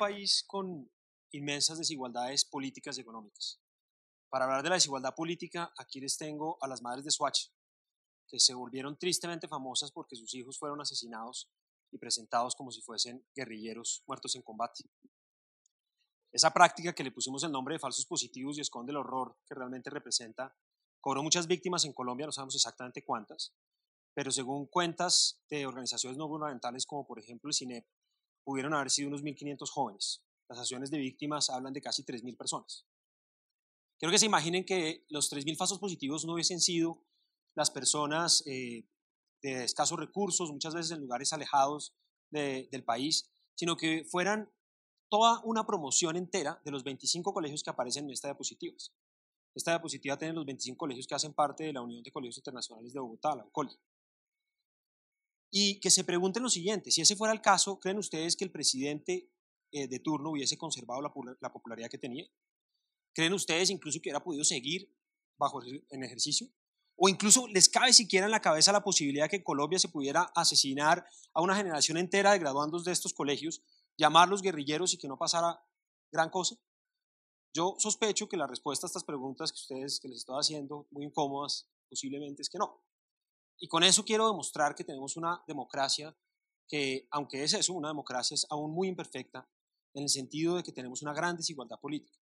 país con inmensas desigualdades políticas y económicas. Para hablar de la desigualdad política, aquí les tengo a las madres de Swatch, que se volvieron tristemente famosas porque sus hijos fueron asesinados y presentados como si fuesen guerrilleros muertos en combate. Esa práctica que le pusimos el nombre de falsos positivos y esconde el horror que realmente representa, cobró muchas víctimas en Colombia, no sabemos exactamente cuántas, pero según cuentas de organizaciones no gubernamentales como por ejemplo el CINEP, pudieron haber sido unos 1.500 jóvenes. Las asociaciones de víctimas hablan de casi 3.000 personas. Quiero que se imaginen que los 3.000 falsos positivos no hubiesen sido las personas eh, de escasos recursos, muchas veces en lugares alejados del país, sino que fueran toda una promoción entera de los 25 colegios que aparecen en esta diapositiva. Esta diapositiva tiene los 25 colegios que hacen parte de la Unión de Colegios Internacionales de Bogotá, la UCOLI. Y que se pregunten lo siguiente, si ese fuera el caso, ¿creen ustedes que el presidente eh, de turno hubiese conservado la, la, popularidad que tenía? ¿Creen ustedes incluso que hubiera podido seguir bajo en ejercicio? ¿O incluso les cabe siquiera en la cabeza la posibilidad de que Colombia se pudiera asesinar a una generación entera de graduandos de estos colegios llamarlos guerrilleros y que no pasara gran cosa? Yo sospecho que la respuesta a estas preguntas que ustedes que les estoy haciendo, muy incómodas, posiblemente es que no. Y con eso quiero demostrar que tenemos una democracia que, aunque es eso, una democracia es aún muy imperfecta en el sentido de que tenemos una gran desigualdad política,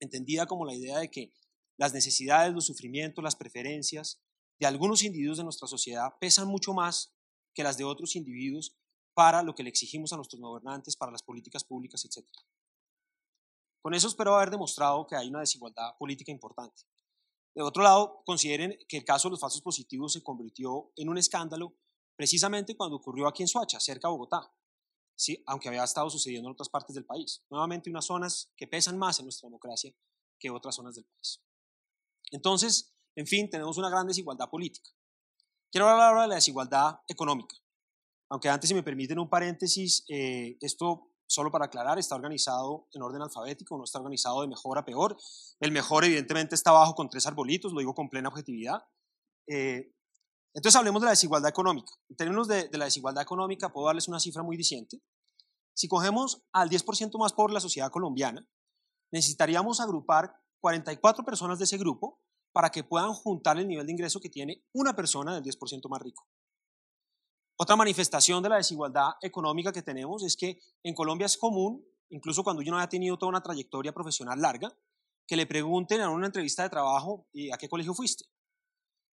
entendida como la idea de que las necesidades, los sufrimientos, las preferencias de algunos individuos de nuestra sociedad pesan mucho más que las de otros individuos para lo que le exigimos a nuestros gobernantes, para las políticas públicas, etc. Con eso espero haber demostrado que hay una desigualdad política importante. De otro lado, consideren que el caso de los falsos positivos se convirtió en un escándalo precisamente cuando ocurrió aquí en Soacha, cerca de Bogotá, aunque había estado sucediendo en otras partes del país. Nuevamente, unas zonas que pesan más en nuestra democracia que otras zonas del país. Entonces, en fin, tenemos una gran desigualdad política. Quiero hablar ahora de la desigualdad económica. Aunque antes, si me permiten un paréntesis, eh, esto, solo para aclarar, está organizado en orden alfabético, no está organizado de mejor a peor. El mejor, evidentemente, está abajo con tres arbolitos, lo digo con plena objetividad. Eh, entonces, hablemos de la desigualdad económica. En términos de, la desigualdad económica, puedo darles una cifra muy diciente. Si cogemos al 10% más pobre de la sociedad colombiana, necesitaríamos agrupar 44 personas de ese grupo para que puedan juntar el nivel de ingreso que tiene una persona del 10% más rico. Otra manifestación de la desigualdad económica que tenemos es que en Colombia es común, incluso cuando uno haya tenido toda una trayectoria profesional larga, que le pregunten en una entrevista de trabajo a qué colegio fuiste.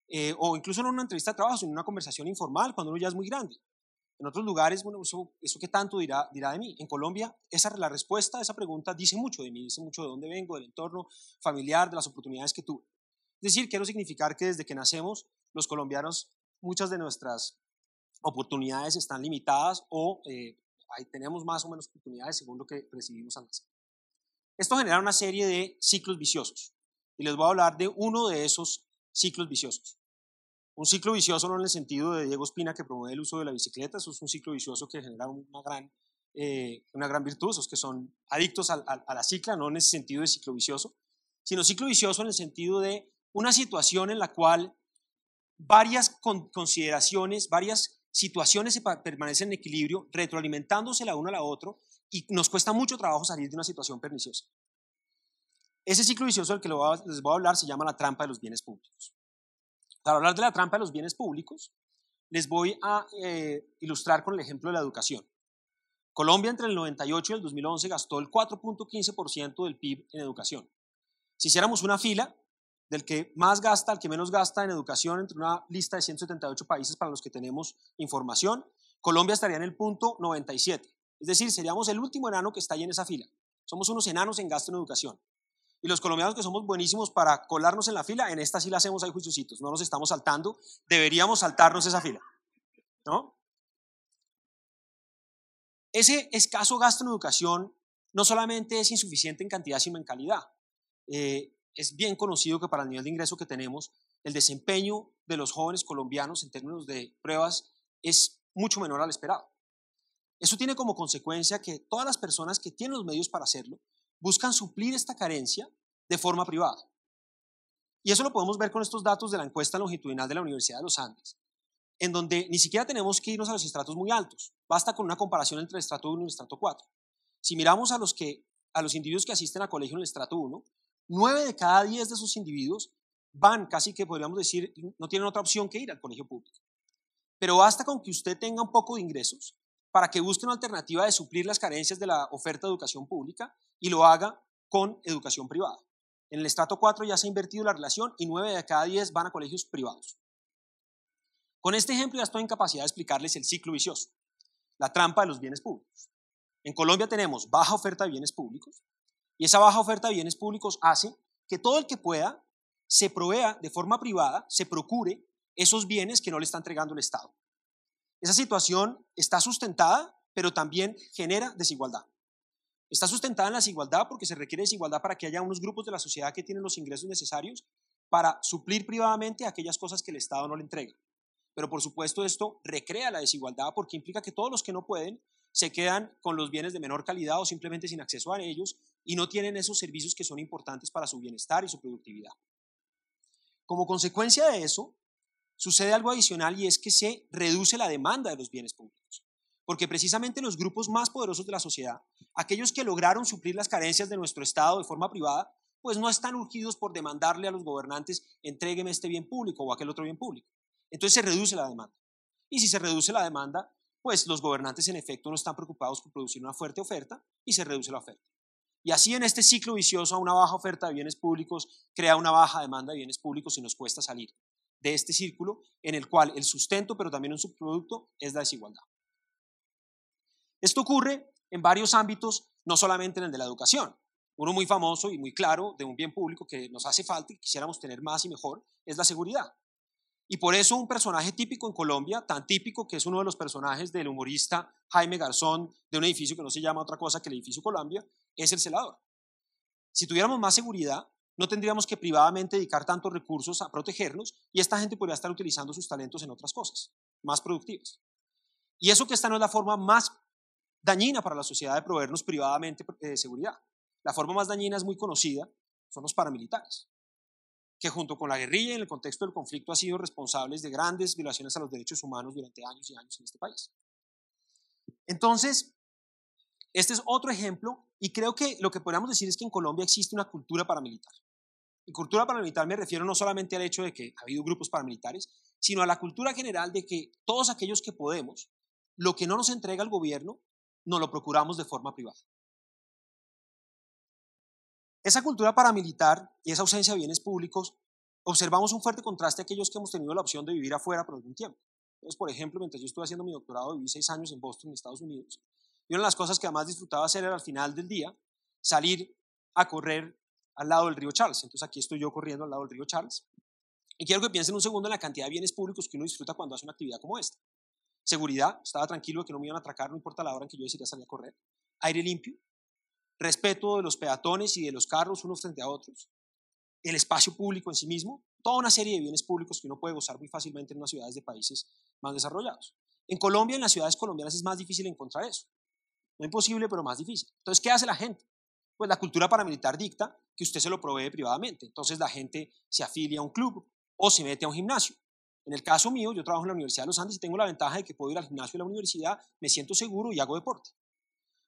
Eh, o incluso en una entrevista de trabajo, en una conversación informal, cuando uno ya es muy grande. En otros lugares, bueno, eso, eso qué tanto dirá, dirá de mí. En Colombia, esa, la respuesta a esa pregunta dice mucho de mí, dice mucho de dónde vengo, del entorno familiar, de las oportunidades que tuve. Es decir, quiero significar que desde que nacemos, los colombianos, muchas de nuestras oportunidades están limitadas o eh, ahí tenemos más o menos oportunidades según lo que recibimos al nacer. Esto genera una serie de ciclos viciosos y les voy a hablar de uno de esos ciclos viciosos. Un ciclo vicioso no en el sentido de Diego Espina que promueve el uso de la bicicleta, eso es un ciclo vicioso que genera una gran, eh, una gran virtud, esos que son adictos a, a la cicla, no en ese sentido de ciclo vicioso, sino ciclo vicioso en el sentido de una situación en la cual varias consideraciones, varias situaciones permanecen en equilibrio, retroalimentándose la una a la otra, y nos cuesta mucho trabajo salir de una situación perniciosa. Ese ciclo vicioso del que les voy a hablar se llama la trampa de los bienes públicos. Para hablar de la trampa de los bienes públicos, les voy a eh, ilustrar con el ejemplo de la educación. Colombia entre el 98 y el 2011 gastó el 4.15% del PIB en educación. Si hiciéramos una fila, del que más gasta al que menos gasta en educación entre una lista de 178 países para los que tenemos información, Colombia estaría en el punto 97. Es decir, seríamos el último enano que está ahí en esa fila. Somos unos enanos en gasto en educación. Y los colombianos que somos buenísimos para colarnos en la fila, en esta sí la hacemos ahí juiciositos, no nos estamos saltando, deberíamos saltarnos esa fila. ¿No? Ese escaso gasto en educación no solamente es insuficiente en cantidad, sino en calidad. Eh, es bien conocido que para el nivel de ingreso que tenemos, el desempeño de los jóvenes colombianos en términos de pruebas es mucho menor al esperado. Eso tiene como consecuencia que todas las personas que tienen los medios para hacerlo buscan suplir esta carencia de forma privada. Y eso lo podemos ver con estos datos de la encuesta longitudinal de la Universidad de los Andes, en donde ni siquiera tenemos que irnos a los estratos muy altos, basta con una comparación entre el estrato 1 y el estrato 4. si miramos a los, que, a los individuos que asisten a colegio en el estrato 1, 9 de cada 10 de esos individuos van, casi que podríamos decir, no tienen otra opción que ir al colegio público. Pero basta con que usted tenga un poco de ingresos para que busque una alternativa de suplir las carencias de la oferta de educación pública y lo haga con educación privada. En el estrato 4 ya se ha invertido la relación y 9 de cada 10 van a colegios privados. Con este ejemplo ya estoy en capacidad de explicarles el ciclo vicioso, la trampa de los bienes públicos. En Colombia tenemos baja oferta de bienes públicos y esa baja oferta de bienes públicos hace que todo el que pueda se provea de forma privada, se procure esos bienes que no le está entregando el Estado. Esa situación está sustentada, pero también genera desigualdad. Está sustentada en la desigualdad porque se requiere desigualdad para que haya unos grupos de la sociedad que tienen los ingresos necesarios para suplir privadamente aquellas cosas que el Estado no le entrega. Pero por supuesto esto recrea la desigualdad porque implica que todos los que no pueden se quedan con los bienes de menor calidad o simplemente sin acceso a ellos y no tienen esos servicios que son importantes para su bienestar y su productividad. Como consecuencia de eso, sucede algo adicional y es que se reduce la demanda de los bienes públicos. Porque precisamente los grupos más poderosos de la sociedad, aquellos que lograron suplir las carencias de nuestro Estado de forma privada, pues no están urgidos por demandarle a los gobernantes, entrégueme este bien público o aquel otro bien público. Entonces se reduce la demanda. Y si se reduce la demanda, pues los gobernantes en efecto no están preocupados por producir una fuerte oferta y se reduce la oferta. Y así en este ciclo vicioso una baja oferta de bienes públicos crea una baja demanda de bienes públicos y nos cuesta salir de este círculo en el cual el sustento, pero también un subproducto, es la desigualdad. Esto ocurre en varios ámbitos, no solamente en el de la educación. Uno muy famoso y muy claro de un bien público que nos hace falta y quisiéramos tener más y mejor es la seguridad. Y por eso un personaje típico en Colombia, tan típico que es uno de los personajes del humorista Jaime Garzón, de un edificio que no se llama otra cosa que el edificio Colombia, es el celador. Si tuviéramos más seguridad, no tendríamos que privadamente dedicar tantos recursos a protegernos y esta gente podría estar utilizando sus talentos en otras cosas, más productivas. Y eso que esta no es la forma más dañina para la sociedad de proveernos privadamente de eh, seguridad. La forma más dañina es muy conocida, son los paramilitares que junto con la guerrilla en el contexto del conflicto han sido responsables de grandes violaciones a los derechos humanos durante años y años en este país. Entonces, este es otro ejemplo y creo que lo que podríamos decir es que en Colombia existe una cultura paramilitar. Y cultura paramilitar me refiero no solamente al hecho de que ha habido grupos paramilitares, sino a la cultura general de que todos aquellos que podemos, lo que no nos entrega el gobierno, nos lo procuramos de forma privada. Esa cultura paramilitar y esa ausencia de bienes públicos, observamos un fuerte contraste a aquellos que hemos tenido la opción de vivir afuera por algún tiempo. Entonces, por ejemplo, mientras yo estuve haciendo mi doctorado, viví seis años en Boston, en Estados Unidos, y una de las cosas que además disfrutaba hacer era al final del día salir a correr al lado del río Charles. Entonces aquí estoy yo corriendo al lado del río Charles. Y quiero que piensen un segundo en la cantidad de bienes públicos que uno disfruta cuando hace una actividad como esta. Seguridad, estaba tranquilo de que no me iban a atracar, no importa la hora en que yo decidiera salir a correr. Aire limpio, respeto de los peatones y de los carros unos frente a otros, el espacio público en sí mismo, toda una serie de bienes públicos que uno puede gozar muy fácilmente en unas ciudades de países más desarrollados. En Colombia, en las ciudades colombianas es más difícil encontrar eso. No imposible, pero más difícil. Entonces, ¿qué hace la gente? Pues la cultura paramilitar dicta que usted se lo provee privadamente. Entonces la gente se afilia a un club o se mete a un gimnasio. En el caso mío, yo trabajo en la Universidad de los Andes y tengo la ventaja de que puedo ir al gimnasio de la universidad, me siento seguro y hago deporte.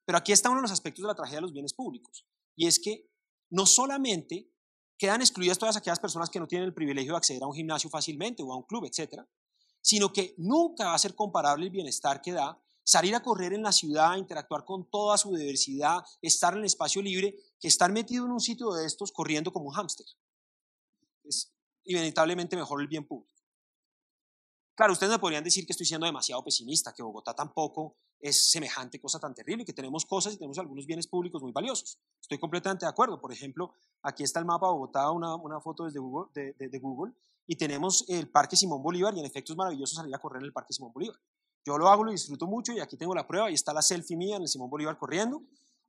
Pero aquí está uno de los aspectos de la tragedia de los bienes públicos, y es que no solamente quedan excluidas todas aquellas personas que no tienen el privilegio de acceder a un gimnasio fácilmente o a un club, etcétera, sino que nunca va a ser comparable el bienestar que da salir a correr en la ciudad, interactuar con toda su diversidad, estar en el espacio libre, que estar metido en un sitio de estos corriendo como un hámster. Es inevitablemente mejor el bien público. Claro, ustedes me podrían decir que estoy siendo demasiado pesimista, que Bogotá tampoco es semejante cosa tan terrible, que tenemos cosas y tenemos algunos bienes públicos muy valiosos. Estoy completamente de acuerdo. Por ejemplo, aquí está el mapa de Bogotá, una, una foto desde Google, de, de, Google, y tenemos el Parque Simón Bolívar, y en efecto es maravilloso salir a correr en el Parque Simón Bolívar. Yo lo hago, lo disfruto mucho, y aquí tengo la prueba, y está la selfie mía en el Simón Bolívar corriendo.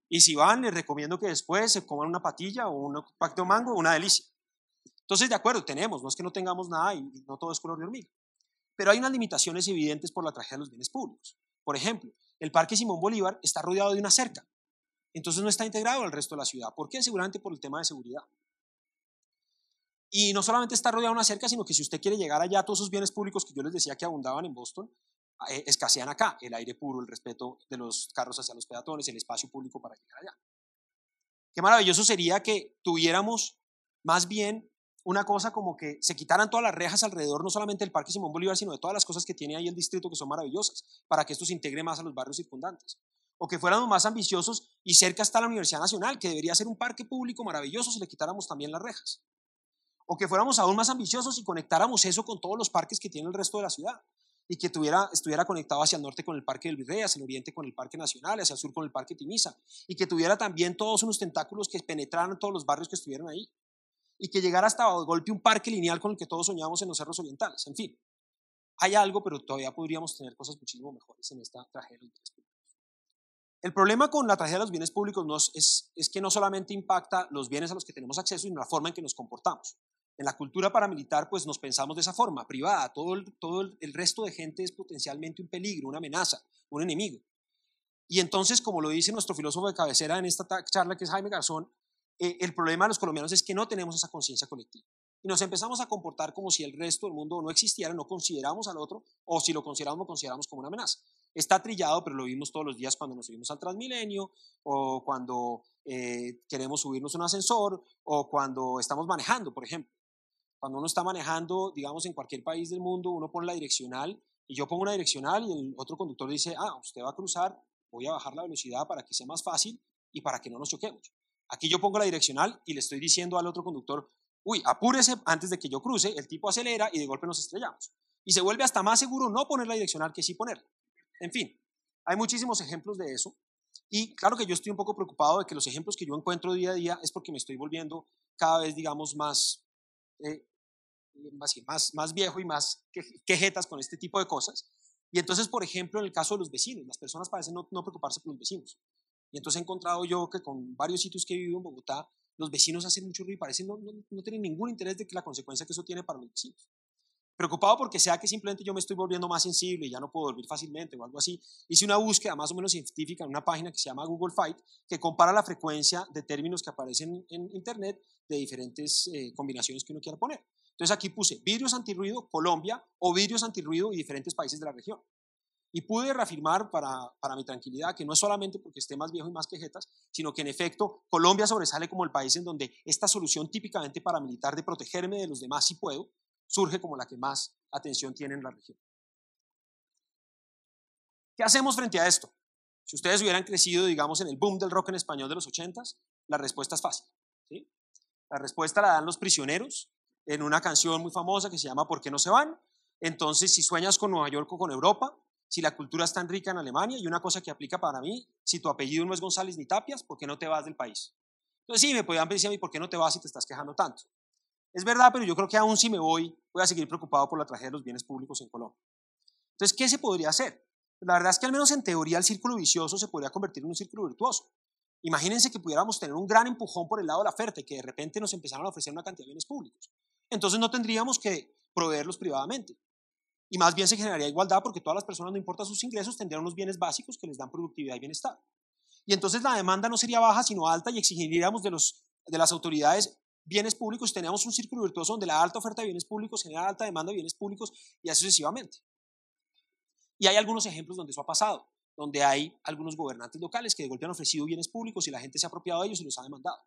Y si van, les recomiendo que después se coman una patilla o un pacto de mango, una delicia. Entonces, de acuerdo, tenemos, no es que no tengamos nada y no todo es color de hormiga. Pero hay unas limitaciones evidentes por la tragedia de los bienes públicos. Por ejemplo, el Parque Simón Bolívar está rodeado de una cerca, entonces no está integrado al resto de la ciudad. ¿Por qué? Seguramente por el tema de seguridad. Y no solamente está rodeado de una cerca, sino que si usted quiere llegar allá, todos esos bienes públicos que yo les decía que abundaban en Boston, eh, escasean acá, el aire puro, el respeto de los carros hacia los peatones, el espacio público para llegar allá. Qué maravilloso sería que tuviéramos más bien una cosa como que se quitaran todas las rejas alrededor, no solamente del Parque Simón Bolívar, sino de todas las cosas que tiene ahí el distrito que son maravillosas, para que esto se integre más a los barrios circundantes. O que fuéramos más ambiciosos y cerca está la Universidad Nacional, que debería ser un parque público maravilloso si le quitáramos también las rejas. O que fuéramos aún más ambiciosos y conectáramos eso con todos los parques que tiene el resto de la ciudad y que tuviera, estuviera conectado hacia el norte con el Parque del Virrey, hacia el oriente con el Parque Nacional, hacia el sur con el Parque Timiza, y que tuviera también todos unos tentáculos que penetraran todos los barrios que estuvieran ahí y que llegara hasta golpe un parque lineal con el que todos soñamos en los cerros orientales. En fin, hay algo, pero todavía podríamos tener cosas muchísimo mejores en esta tragedia de los bienes públicos. El problema con la tragedia de los bienes públicos no es, es, que no solamente impacta los bienes a los que tenemos acceso, sino la forma en que nos comportamos. En la cultura paramilitar, pues nos pensamos de esa forma, privada. Todo el, todo el resto de gente es potencialmente un peligro, una amenaza, un enemigo. Y entonces, como lo dice nuestro filósofo de cabecera en esta charla, que es Jaime Garzón, eh, el problema de los colombianos es que no tenemos esa conciencia colectiva. Y nos empezamos a comportar como si el resto del mundo no existiera, no consideramos al otro, o si lo consideramos, lo consideramos como una amenaza. Está trillado, pero lo vimos todos los días cuando nos subimos al Transmilenio, o cuando eh, queremos subirnos un ascensor, o cuando estamos manejando, por ejemplo. Cuando uno está manejando, digamos, en cualquier país del mundo, uno pone la direccional, y yo pongo una direccional, y el otro conductor dice, ah, usted va a cruzar, voy a bajar la velocidad para que sea más fácil y para que no nos choquemos. Aquí yo pongo la direccional y le estoy diciendo al otro conductor, uy, apúrese antes de que yo cruce, el tipo acelera y de golpe nos estrellamos. Y se vuelve hasta más seguro no poner la direccional que sí ponerla. En fin, hay muchísimos ejemplos de eso. Y claro que yo estoy un poco preocupado de que los ejemplos que yo encuentro día a día es porque me estoy volviendo cada vez, digamos, más, eh, más, viejo y más quejetas con este tipo de cosas. Y entonces, por ejemplo, en el caso de los vecinos, las personas parecen no preocuparse por los vecinos. Y entonces he encontrado yo que con varios sitios que he vivido en Bogotá, los vecinos hacen mucho ruido y parecen no, no, no tienen ningún interés de que la consecuencia que eso tiene para los vecinos. Preocupado porque sea que simplemente yo me estoy volviendo más sensible y ya no puedo dormir fácilmente o algo así, hice una búsqueda más o menos científica en una página que se llama Google Fight, que compara la frecuencia de términos que aparecen en Internet de diferentes eh, combinaciones que uno quiera poner. Entonces aquí puse vidrios antirruido Colombia o vidrios antirruido y diferentes países de la región. Y pude reafirmar para, para, mi tranquilidad que no es solamente porque esté más viejo y más quejetas, sino que en efecto Colombia sobresale como el país en donde esta solución típicamente paramilitar de protegerme de los demás si puedo, surge como la que más atención tiene en la región. ¿Qué hacemos frente a esto? Si ustedes hubieran crecido, digamos, en el boom del rock en español de los ochentas, la respuesta es fácil. ¿sí? La respuesta la dan los prisioneros en una canción muy famosa que se llama ¿Por qué no se van? Entonces, si sueñas con Nueva York o con Europa, si la cultura es tan rica en Alemania y una cosa que aplica para mí, si tu apellido no es González ni Tapias, ¿por qué no te vas del país? Entonces sí, me podían decir a mí, ¿por qué no te vas si te estás quejando tanto? Es verdad, pero yo creo que aún si me voy, voy a seguir preocupado por la tragedia de los bienes públicos en Colombia. Entonces, ¿qué se podría hacer? La verdad es que al menos en teoría el círculo vicioso se podría convertir en un círculo virtuoso. Imagínense que pudiéramos tener un gran empujón por el lado de la oferta y que de repente nos empezaran a ofrecer una cantidad de bienes públicos. Entonces no tendríamos que proveerlos privadamente y más bien se generaría igualdad porque todas las personas, no importa sus ingresos, tendrían unos bienes básicos que les dan productividad y bienestar. Y entonces la demanda no sería baja, sino alta y exigiríamos de, los, de las autoridades bienes públicos. Teníamos un círculo virtuoso donde la alta oferta de bienes públicos genera alta demanda de bienes públicos y así sucesivamente. Y hay algunos ejemplos donde eso ha pasado, donde hay algunos gobernantes locales que de golpe han ofrecido bienes públicos y la gente se ha apropiado de ellos y los ha demandado.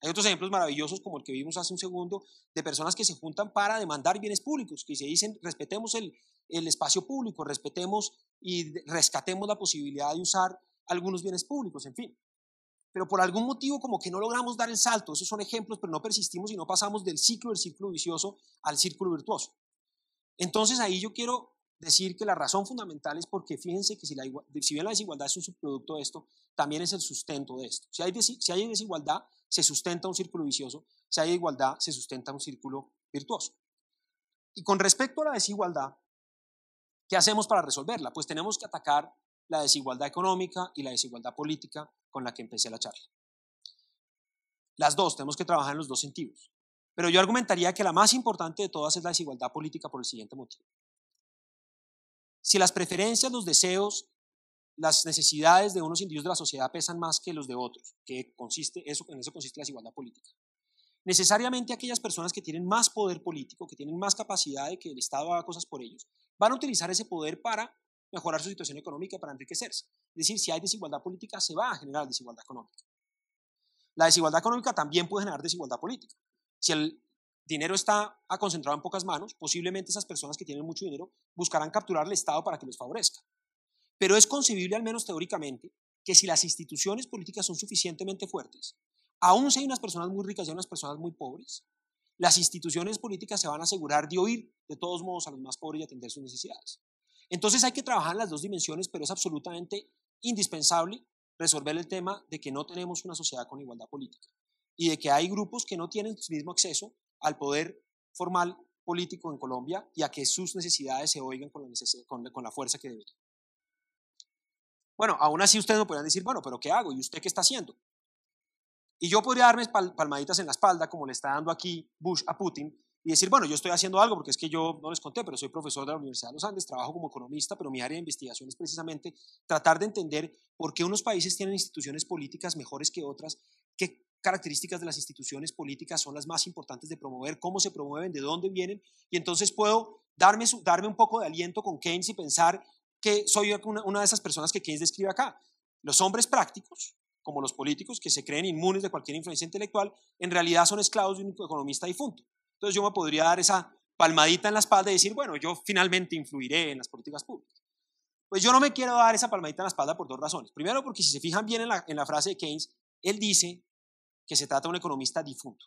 Hay otros ejemplos maravillosos como el que vimos hace un segundo de personas que se juntan para demandar bienes públicos, que se dicen respetemos el, el espacio público, respetemos y rescatemos la posibilidad de usar algunos bienes públicos, en fin. Pero por algún motivo como que no logramos dar el salto, esos son ejemplos, pero no persistimos y no pasamos del ciclo del círculo vicioso al círculo virtuoso. Entonces ahí yo quiero decir que la razón fundamental es porque fíjense que si, la, si bien la desigualdad es un subproducto de esto, también es el sustento de esto. Si hay, si hay desigualdad, se sustenta un círculo vicioso, si hay igualdad, se sustenta un círculo virtuoso. Y con respecto a la desigualdad, ¿qué hacemos para resolverla? Pues tenemos que atacar la desigualdad económica y la desigualdad política con la que empecé la charla. Las dos, tenemos que trabajar en los dos sentidos. Pero yo argumentaría que la más importante de todas es la desigualdad política por el siguiente motivo. Si las preferencias, los deseos, las necesidades de unos individuos de la sociedad pesan más que los de otros, que consiste, eso, en eso consiste la desigualdad política. Necesariamente aquellas personas que tienen más poder político, que tienen más capacidad de que el Estado haga cosas por ellos, van a utilizar ese poder para mejorar su situación económica para enriquecerse. Es decir, si hay desigualdad política, se va a generar desigualdad económica. La desigualdad económica también puede generar desigualdad política. Si el dinero está concentrado en pocas manos, posiblemente esas personas que tienen mucho dinero buscarán capturar al Estado para que les favorezca. Pero es concebible, al menos teóricamente, que si las instituciones políticas son suficientemente fuertes, aún si hay unas personas muy ricas y unas personas muy pobres, las instituciones políticas se van a asegurar de oír de todos modos a los más pobres y atender sus necesidades. Entonces hay que trabajar en las dos dimensiones, pero es absolutamente indispensable resolver el tema de que no tenemos una sociedad con igualdad política y de que hay grupos que no tienen el mismo acceso al poder formal político en Colombia y a que sus necesidades se oigan con la, fuerza que deberían. Bueno, aún así ustedes me podrían decir, bueno, pero ¿qué hago? ¿Y usted qué está haciendo? Y yo podría darme palmaditas en la espalda, como le está dando aquí Bush a Putin, y decir, bueno, yo estoy haciendo algo, porque es que yo no les conté, pero soy profesor de la Universidad de los Andes, trabajo como economista, pero mi área de investigación es precisamente tratar de entender por qué unos países tienen instituciones políticas mejores que otras, qué características de las instituciones políticas son las más importantes de promover, cómo se promueven, de dónde vienen, y entonces puedo darme, darme un poco de aliento con Keynes y pensar que soy una, de esas personas que Keynes describe acá. Los hombres prácticos, como los políticos, que se creen inmunes de cualquier influencia intelectual, en realidad son esclavos de un economista difunto. Entonces yo me podría dar esa palmadita en la espalda y decir, bueno, yo finalmente influiré en las políticas públicas. Pues yo no me quiero dar esa palmadita en la espalda por dos razones. Primero, porque si se fijan bien en la, en la frase de Keynes, él dice que se trata de un economista difunto.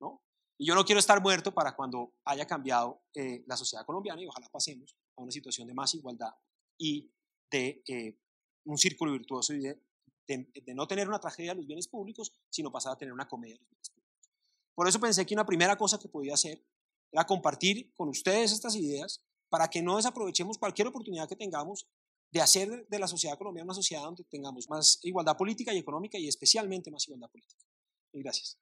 ¿no? Y yo no quiero estar muerto para cuando haya cambiado eh, la sociedad colombiana y ojalá pasemos a una situación de más igualdad y de eh, un círculo virtuoso y de, de, no tener una tragedia de los bienes públicos, sino pasar a tener una comedia de los bienes públicos. Por eso pensé que una primera cosa que podía hacer era compartir con ustedes estas ideas para que no desaprovechemos cualquier oportunidad que tengamos de hacer de la sociedad colombiana una sociedad donde tengamos más igualdad política y económica y especialmente más igualdad política. Y gracias.